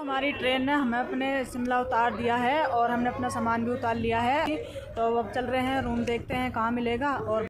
हमारी ट्रेन ने हमें अपने शिमला उतार दिया है और हमने अपना सामान भी उतार लिया है। तो अब चल रहे हैं, रूम देखते हैं कहाँ मिलेगा और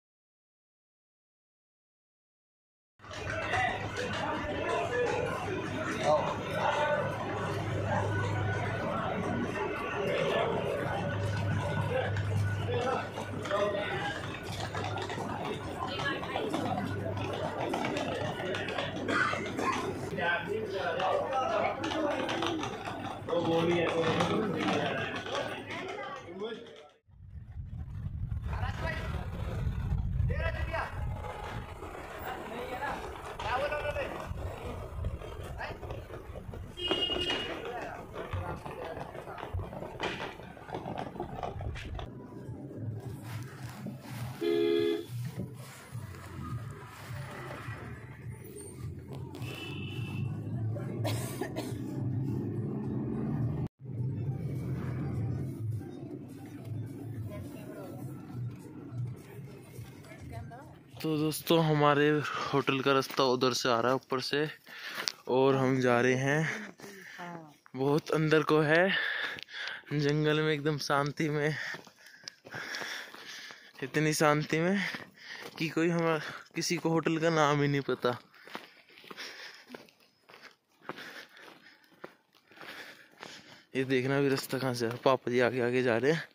तो दोस्तों, हमारे होटल का रास्ता उधर से आ रहा है ऊपर से, और हम जा रहे हैं। बहुत अंदर को है, जंगल में एकदम शांति में, इतनी शांति में कि कोई हमारा, किसी को होटल का नाम ही नहीं पता। ये देखना भी रास्ता कहाँ से पापा जी आगे आगे जा रहे हैं।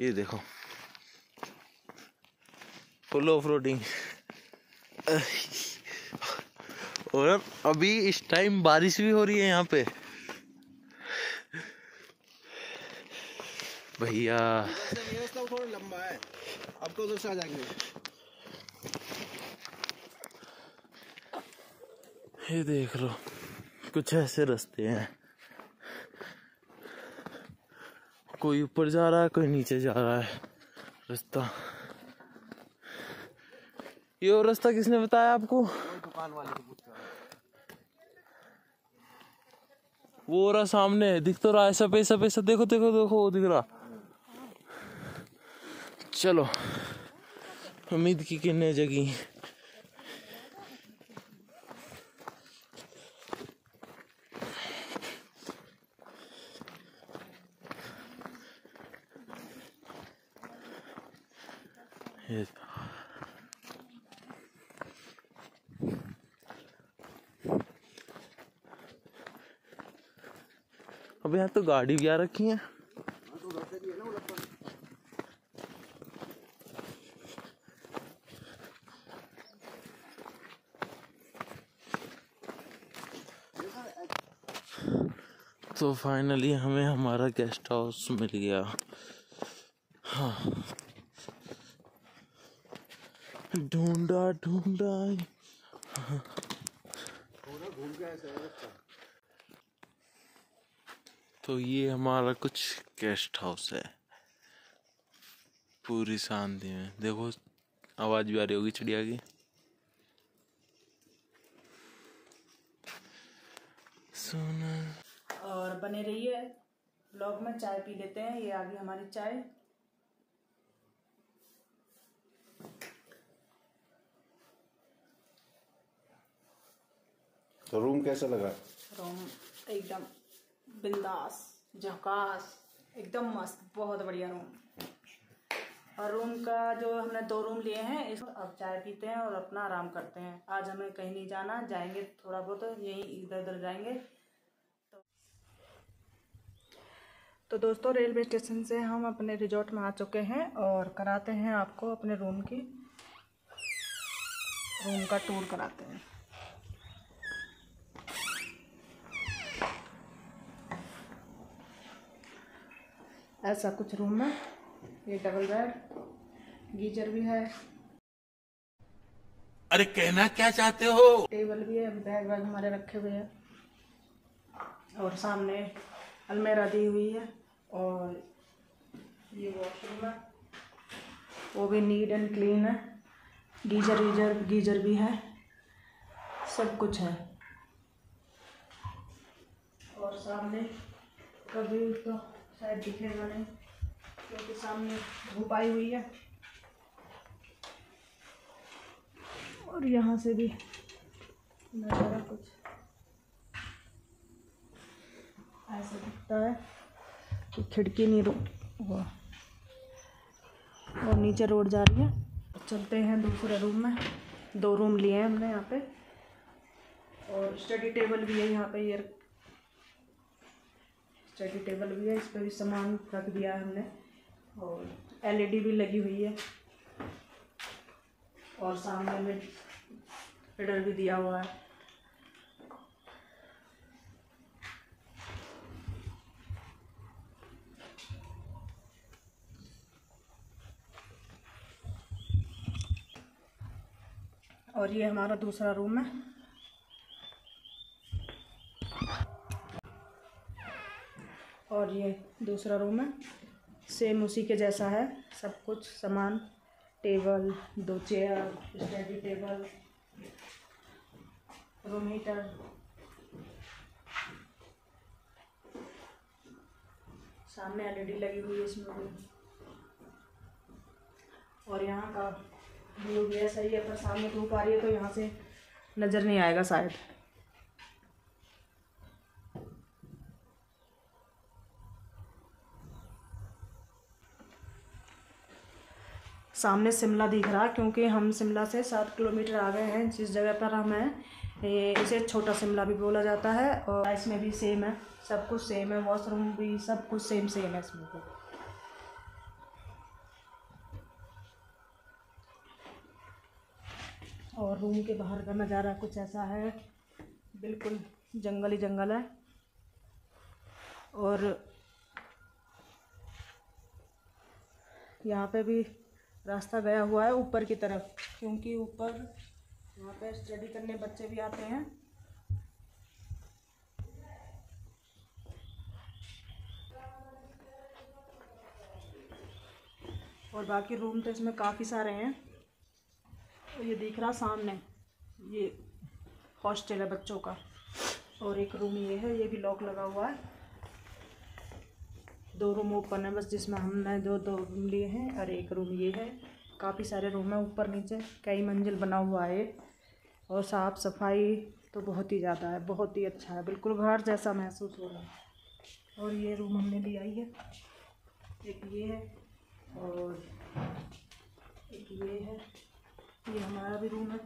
ये देखो। फुल ऑफ़ रोडिंग और अभी इस टाइम बारिश भी हो रही है यहाँ पे। भैया। ये देख लो, कुछ ऐसे रास्ते हैं। कोई ऊपर जा रहा है, कोई नीचे जा रहा है। रास्ता। ये और रास्ता किसने बताया आपको? दुकान वाले वो रहा सामने दिख तो रहा है सफ़ेद सफ़ेद सा देखो देखो देखो, वो दिख रहा। चलो, उम्मीद की किन्ने जगी। अब यहाँ तो गाड़ी भी आ रखी है। तो फाइनली हमें हमारा गेस्ट हाउस मिल गया। हाँ। ढूंढा ढूंढा। तो ये हमारा कुछ गेस्ट हाउस है। पूरी शांति में। देखो आवाज़ भी आ रही होगी चिड़िया की। सोना। और बने रहिए। ब्लॉग में चाय पी लेते हैं। ये आ गई हमारी चाय। तो रूम कैसा लगा? रूम एकदम बिंदास, झकास, एकदम मस्त, बहुत बढ़िया रूम और रूम का जो हमने दो रूम लिए हैं, इस अब चाय पीते हैं और अपना आराम करते हैं। आज हमें कहीं नहीं जाना, जाएँगे थोड़ा बहुत यहीं इधर उधर जाएँगे। तो तो दोस्तों, रेलवे स्टेशन से हम अपने रिजॉर्ट में आ चुके हैं और कराते हैं आपको अपने रूम की रूम का टूर कराते हैं। ऐसा कुछ रूम है। ये डबल बेड गीजर भी है। अरे कहना क्या चाहते हो? टेबल भी है बैग वैग हमारे रखे हुए हैं। और सामने अलमेरा दी हुई है और ये वॉशरूम है। वो भी नीट एंड क्लीन है। गीजर वीजर गीजर भी है। सब कुछ है। और सामने कभी तो शायद दिखेगा नहीं, क्योंकि सामने धूप आई हुई है। और यहाँ से भी नज़ारा कुछ ऐसा दिखता है कि खिड़की नहीं रो, हुआ। और नीचे रोड जा रही है। चलते हैं दूसरे रूम में। दो रूम लिए हैं हमने यहाँ पे। और स्टडी टेबल भी है यहाँ पे, ये स्टडी टेबल भी है, इस पर भी सामान रख दिया है हमने। और एलईडी भी लगी हुई है। और सामने में मिडर भी दिया हुआ है। और ये हमारा दूसरा रूम है। और ये दूसरा रूम है। सेम उसी के जैसा है। सब कुछ सामान। टेबल दो chair study table room heater सामने एलईडी लगी हुई है इसमें भी। और यहाँ का व्यू भी ऐसा ही है। पर सामने धूप आ रही है तो यहाँ से नज़र नहीं आएगा शायद। सामने शिमला दिख रहा, क्योंकि हम शिमला से सात किलोमीटर आ गए हैं। जिस जगह पर हम हैं, ये इसे छोटा शिमला भी बोला जाता है और इसमें भी सेम है। सब कुछ सेम है वॉशरूम भी सब कुछ सेम सेम है इसमें भी और रूम के बाहर का नज़ारा कुछ ऐसा है, बिल्कुल जंगल ही जंगल है। और यहाँ पे भी रास्ता गया हुआ है ऊपर की तरफ़, क्योंकि ऊपर यहाँ पे स्टडी करने बच्चे भी आते हैं। और बाकी रूम तो इसमें काफ़ी सारे हैं। ये दिख रहा सामने, ये हॉस्टल है बच्चों का। और एक रूम ये है, ये भी लॉक लगा हुआ है। दो रूम ओपन है, बस जिसमें हमने दो दो रूम लिए हैं और एक रूम ये है। काफ़ी सारे रूम हैं ऊपर नीचे, कई मंजिल बना हुआ है और साफ़ सफ़ाई तो बहुत ही ज़्यादा है, बहुत ही अच्छा है, बिल्कुल घर जैसा महसूस हो रहा है। और ये रूम हमने लिया ही है, एक ये है और एक ये है, ये हमारा भी रूम है।